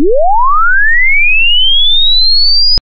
you